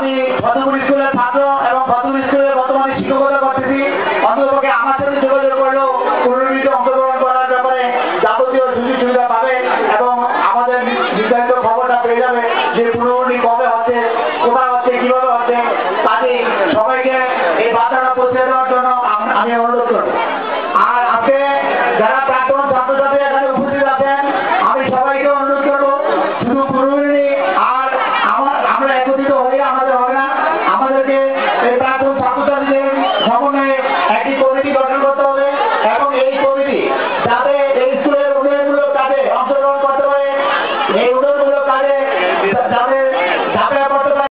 আমি প্রথম স্কুলের ছাত্র এবং প্রথম বর্তমানে শিক্ষকতা করতেছি। অন্ততপক্ষে আমার সাথে যোগাযোগ পুনর্বিত অংশগ্রহণ করার ব্যাপারে যাবতীয় সুযোগ সুবিধা পাবে এবং আমাদের নির্ধারিত খবরটা পেয়ে যাবে যে পুনর্বনি কবে হচ্ছে, কোথায় হচ্ছে, কীভাবে হচ্ছে তাতে সবাইকে এই বার্তাটা পৌঁছে দেওয়া চালু করতে হবে। এবং এই